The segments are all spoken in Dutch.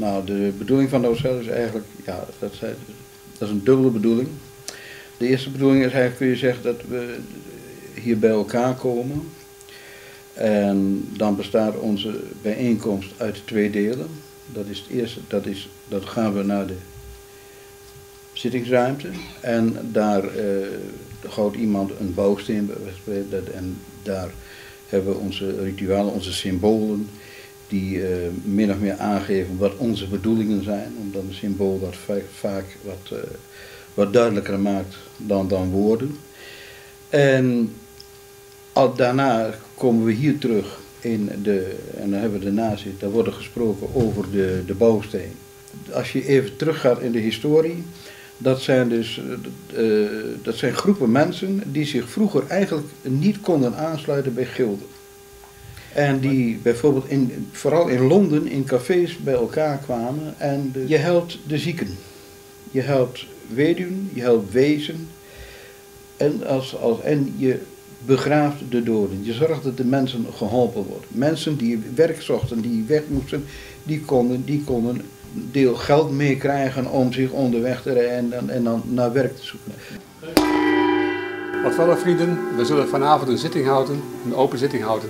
Nou, de bedoeling van de Ocel is eigenlijk, ja, dat, dat is een dubbele bedoeling. De eerste bedoeling is eigenlijk, kun je zeggen, dat we hier bij elkaar komen. En dan bestaat onze bijeenkomst uit twee delen. Dat is het eerste, dat, is, dat gaan we naar de zittingsruimte. En daar eh houdt iemand een bouwsteen en daar hebben we onze ritualen, onze symbolen, die eh, min of meer aangeven wat onze bedoelingen zijn. Omdat een symbool dat vaak, wat, eh, wat duidelijker maakt dan, dan woorden. En daarna komen we hier terug in de, en dan hebben we de nazit, daar wordt gesproken over de, de bouwsteen. Als je even teruggaat in de historie, dat zijn dus eh, dat zijn groepen mensen die zich vroeger eigenlijk niet konden aansluiten bij gilden. En die bijvoorbeeld in, vooral in Londen in cafés bij elkaar kwamen en de- je helpt de zieken. Je helpt weduwen, je helpt wezen en, als, als, en je begraaft de doden. Je zorgt dat de mensen geholpen worden. Mensen die werk zochten, die weg moesten, die konden, die konden deel geld meekrijgen om zich onderweg te rijden en, en dan naar werk te zoeken. Wat wel vrienden, we zullen vanavond een zitting houden, een open zitting houden.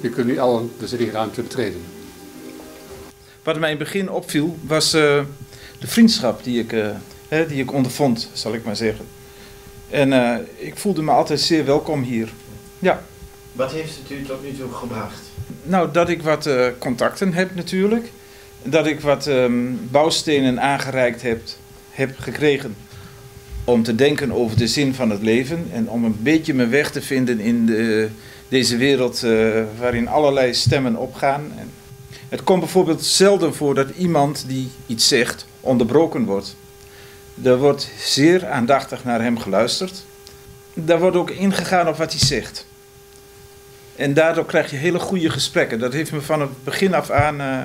Je kunt nu allen de zittingruimte betreden. Wat mij in het begin opviel was eh, de vriendschap die ik, eh, hè, die ik ondervond, zal ik maar zeggen. En eh, ik voelde me altijd zeer welkom hier. Ja, Wat heeft het u tot nu toe gebracht? nou dat ik wat eh, contacten heb natuurlijk. Dat ik wat ehm, bouwstenen aangereikt heb, heb gekregen om te denken over de zin van het leven. En om een beetje mijn weg te vinden in de, deze wereld eh, waarin allerlei stemmen opgaan. En het komt bijvoorbeeld zelden voor dat iemand die iets zegt onderbroken wordt. Er wordt zeer aandachtig naar hem geluisterd. Daar wordt ook ingegaan op wat hij zegt. En daardoor krijg je hele goede gesprekken. Dat heeft me van het begin af aan eh,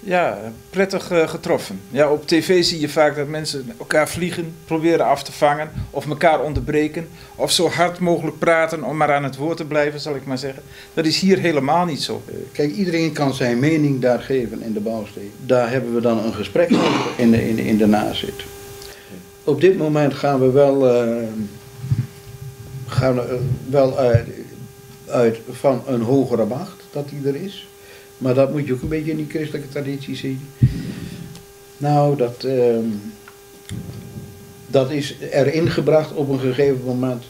ja, prettig eh, getroffen. Ja, op tv zie je vaak dat mensen elkaar vliegen, proberen af te vangen, of elkaar onderbreken, of zo hard mogelijk praten om maar aan het woord te blijven, zal ik maar zeggen. Dat is hier helemaal niet zo. Eh, Kijk, iedereen kan zijn mening daar geven in de bouwsteen. Daar hebben we dan een gesprek over in de, in, in nazit. Op dit moment gaan we wel, eh, gaan we, wel uit van een hogere macht, dat die er is. Maar dat moet je ook een beetje in die christelijke traditie zien. Nou, dat, ehm, dat is erin gebracht op een gegeven moment.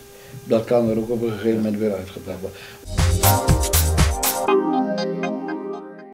Dat kan er ook op een gegeven moment weer uitgebracht worden.